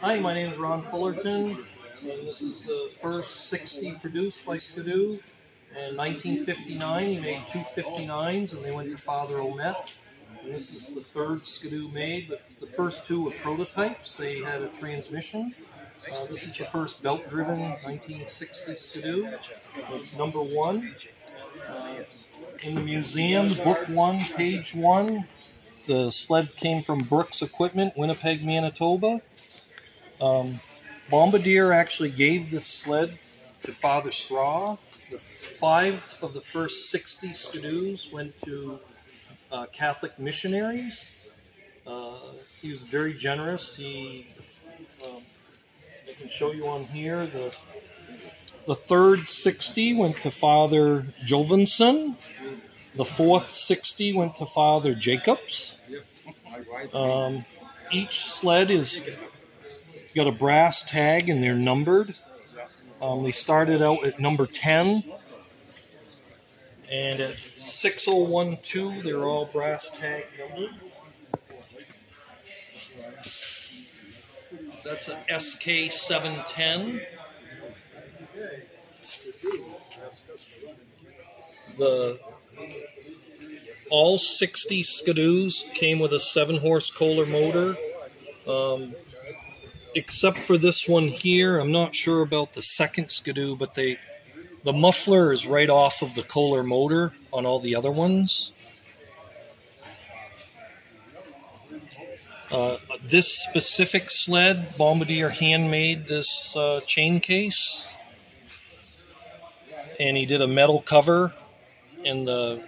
Hi, my name is Ron Fullerton, and this is the first 60 produced by Skidoo. In 1959, he made two 59s, and they went to Father Omet. And this is the third Skidoo made, but the first two were prototypes. They had a transmission. Uh, this is the first belt-driven 1960 Skidoo. It's number one. Uh, in the museum, book one, page one. The sled came from Brooks Equipment, Winnipeg, Manitoba. Um, Bombardier actually gave this sled to Father Straw. The five of the first 60 skidoos went to uh, Catholic missionaries. Uh, he was very generous. He, um, I can show you on here, the, the third 60 went to Father Jovenson. The fourth 60 went to Father Jacobs. Um, each sled is got a brass tag and they're numbered. Um, they started out at number 10. And at 6012, they're all brass tag numbered. That's an SK710. The all 60 Skidoos came with a 7 horse Kohler motor. Um, except for this one here, I'm not sure about the second Skidoo, but they the muffler is right off of the Kohler motor on all the other ones. Uh, this specific sled, Bombardier handmade this uh, chain case, and he did a metal cover, and the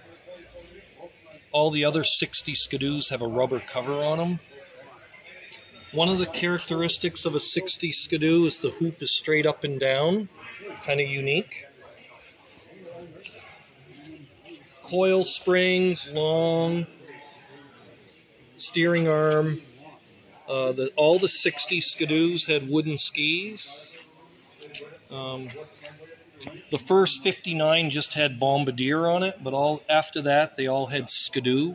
all the other 60 Skidoos have a rubber cover on them. One of the characteristics of a 60 Skidoo is the hoop is straight up and down, kind of unique. Coil springs, long steering arm. Uh, the, all the 60 Skidoos had wooden skis. Um, the first 59 just had Bombardier on it, but all after that they all had Skidoo.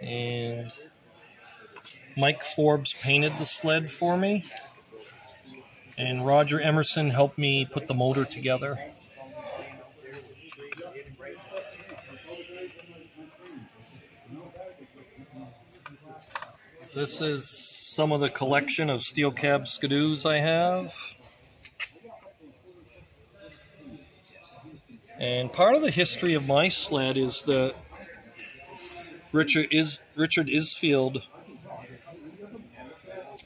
And Mike Forbes painted the sled for me. And Roger Emerson helped me put the motor together. This is some of the collection of steel cab skidoos I have. And part of the history of my sled is that Richard is Richard Isfield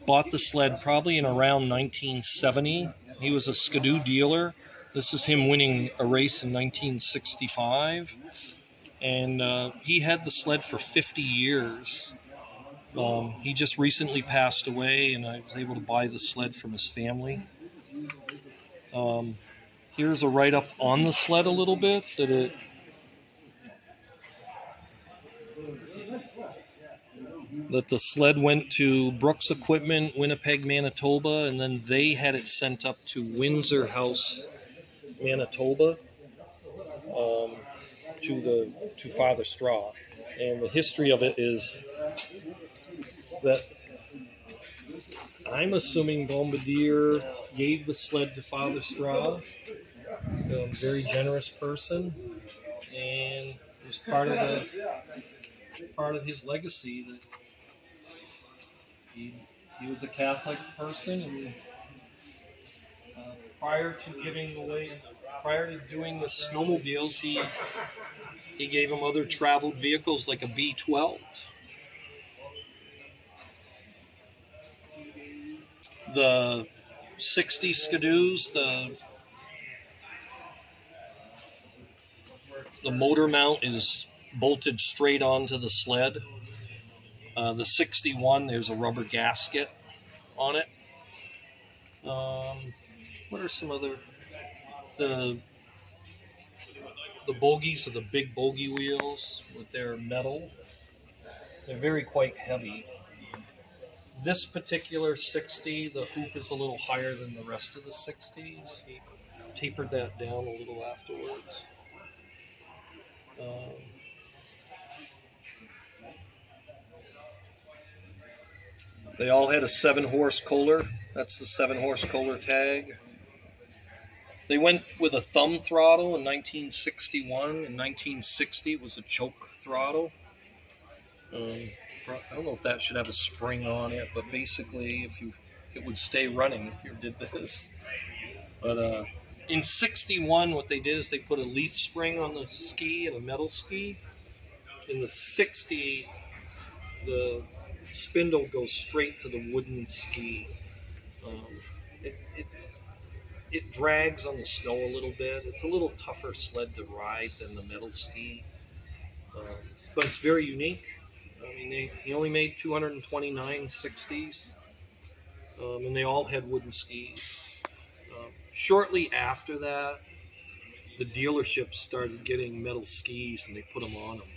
bought the sled probably in around 1970. He was a skidoo dealer. This is him winning a race in 1965. And uh, he had the sled for 50 years. Um, he just recently passed away, and I was able to buy the sled from his family. Um, here's a write up on the sled a little bit that it that the sled went to Brooks Equipment, Winnipeg, Manitoba, and then they had it sent up to Windsor House, Manitoba, um, to the to Father Straw. And the history of it is that I'm assuming Bombardier gave the sled to Father Straw, a very generous person, and was part of the part of his legacy that he, he was a Catholic person, and uh, prior to giving away, prior to doing the snowmobiles, he he gave him other traveled vehicles like a B12. the 60 skidoos, the the motor mount is bolted straight onto the sled. Uh, the 61, there's a rubber gasket on it. Um, what are some other the the bogies are the big bogie wheels with their metal. They're very quite heavy. This particular 60, the hoop is a little higher than the rest of the 60s. He tapered that down a little afterwards. Um, they all had a seven horse Kohler. That's the seven horse Kohler tag. They went with a thumb throttle in 1961. In 1960, it was a choke throttle. Um, I don't know if that should have a spring on it, but basically, if you it would stay running if you did this. But uh, in 61, what they did is they put a leaf spring on the ski and a metal ski. In the 60, the spindle goes straight to the wooden ski. Um, it, it, it drags on the snow a little bit. It's a little tougher sled to ride than the metal ski, um, but it's very unique. I mean, they, he only made 229 60s, um, and they all had wooden skis. Um, shortly after that, the dealerships started getting metal skis and they put them on them.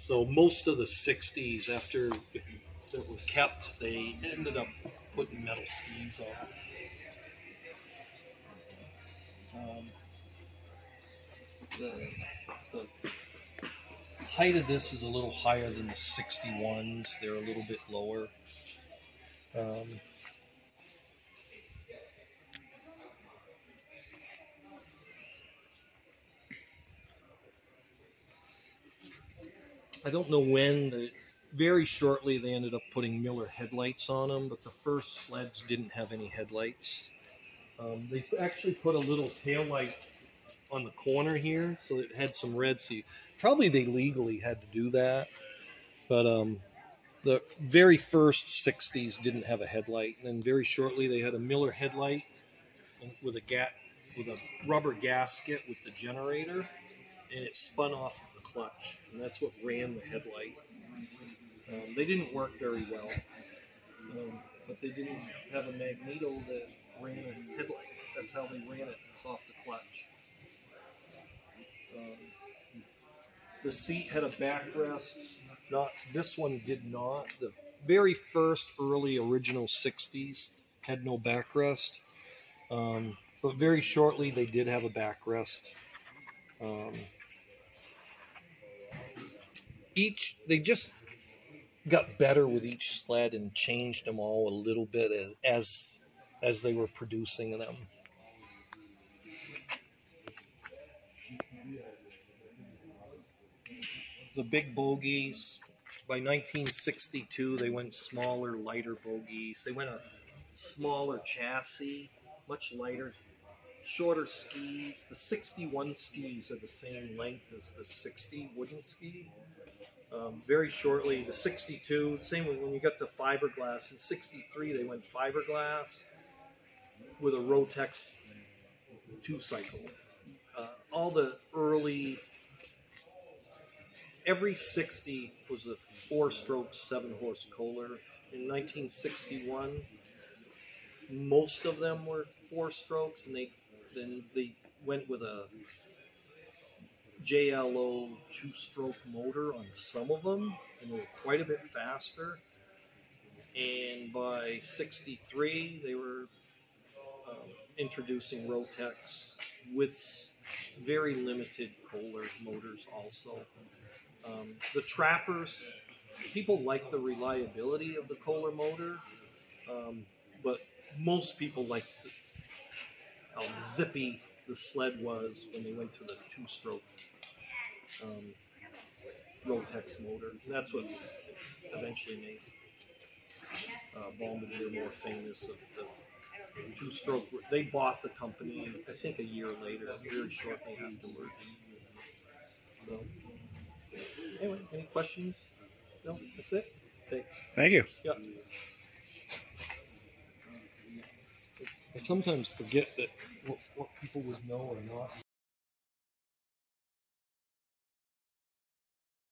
So most of the 60s, after that were kept, they ended up putting metal skis on. Um, the, the height of this is a little higher than the 61s. They're a little bit lower. Um, I don't know when. The, very shortly, they ended up putting Miller headlights on them, but the first sleds didn't have any headlights. Um, they actually put a little tail light on the corner here, so it had some red. So probably they legally had to do that, but um, the very first '60s didn't have a headlight, and then very shortly they had a Miller headlight with a gat with a rubber gasket with the generator, and it spun off clutch, and that's what ran the headlight. Um, they didn't work very well, um, but they didn't have a magneto that ran a headlight. That's how they ran it. It's off the clutch. Um, the seat had a backrest. Not this one did not. The very first early original 60s had no backrest. Um, but very shortly they did have a backrest. Each they just got better with each sled and changed them all a little bit as as, as they were producing them. The big bogies, by 1962, they went smaller, lighter bogies. They went a smaller chassis, much lighter, shorter skis. The 61 skis are the same length as the 60 wooden ski. Um, very shortly, the 62, same when you got to fiberglass. In 63, they went fiberglass with a Rotax two cycle. Uh, all the early, every 60 was a four stroke, seven horse Kohler. In 1961, most of them were four strokes, and they then they went with a JLO two-stroke motor on some of them, and they were quite a bit faster. And by 63, they were um, introducing Rotax with very limited Kohler motors also. Um, the Trappers, people like the reliability of the Kohler motor, um, but most people like how zippy the sled was when they went to the two-stroke um, Rotax motor. And that's what eventually made uh, Bombardier more famous. Of the two-stroke. They bought the company, I think, a year later, very shortly afterwards. So, anyway, any questions? No, that's it. Okay. Thank you. Yeah. I sometimes forget that what, what people would know or not